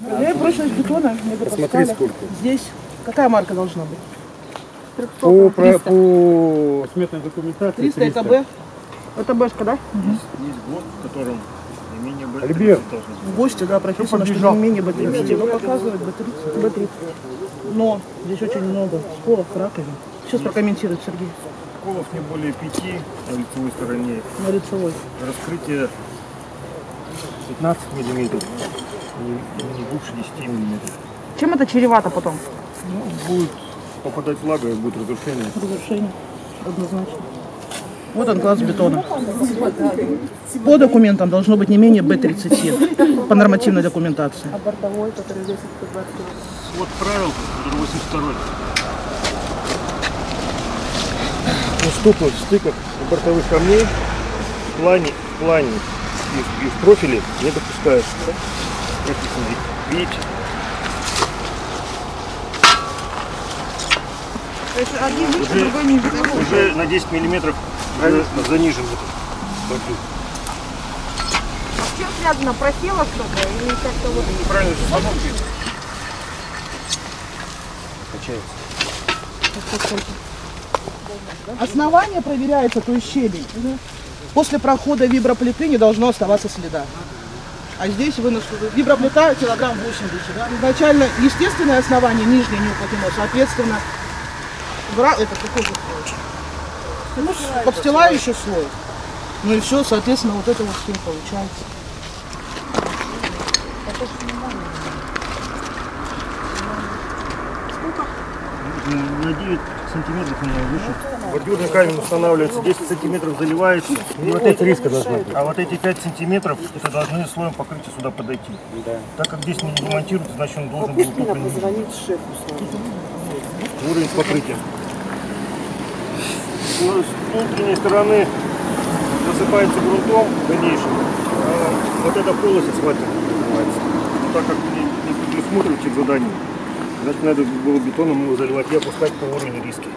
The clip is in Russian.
Проверяем прочность бетона. не Посмотри, допускали. сколько. Здесь какая марка должна быть? По, про- 300. по сметной документации 300 это Б. Это Бшка, да? Есть год, в котором не менее бы Альберт. должно быть. В ГОСТе, да, прописано, что не менее Б30. Но показывает Б30, Б30. Но здесь очень много сколов, раковин. Сейчас прокомментирует Сергей Колов не более пяти на лицевой стороне. на лицевой. Раскрытие 15 миллиметров, не, не больше 10 миллиметров. Чем это чревато потом? Ну, будет попадать влага и будет разрушение. Разрушение. Однозначно. Вот он класс бетона. По документам должно быть не менее Б30 по нормативной документации. Вот правил, который 82 Уступы в стыках бортовых камней в плане, в плане и, и в профиле не допускаются. Прописано. Видите? То есть один выше, Уже- другой ниже. Уже на 10 миллиметров уже занижен этот бордюр. С чем связано? Просела что-то или как-то вот... Неправильно установки. Основание проверяется, то есть щебень. После прохода виброплиты не должно оставаться следа. А здесь вы на виброплита килограмм 80. Да? Изначально естественное основание нижнее неуплотнено, соответственно, гра... это какой же слой? Ну, подстилающий слой. Ну и все, соответственно, вот это вот с ним получается. На 9 сантиметров у него выше. Бордюрный камень устанавливается, 10 сантиметров заливается. И вот эти, риска должна быть. а вот эти 5 сантиметров, это должны слоем покрытия сюда подойти. Так как здесь не ремонтируется, значит он должен был только уровень покрытия. Ну, С внутренней стороны засыпается грунтом в дальнейшем. А вот эта полость асфальта называется. Но так как не, не предусмотрено в задание, значит надо было бетоном его заливать и опускать по уровню риски.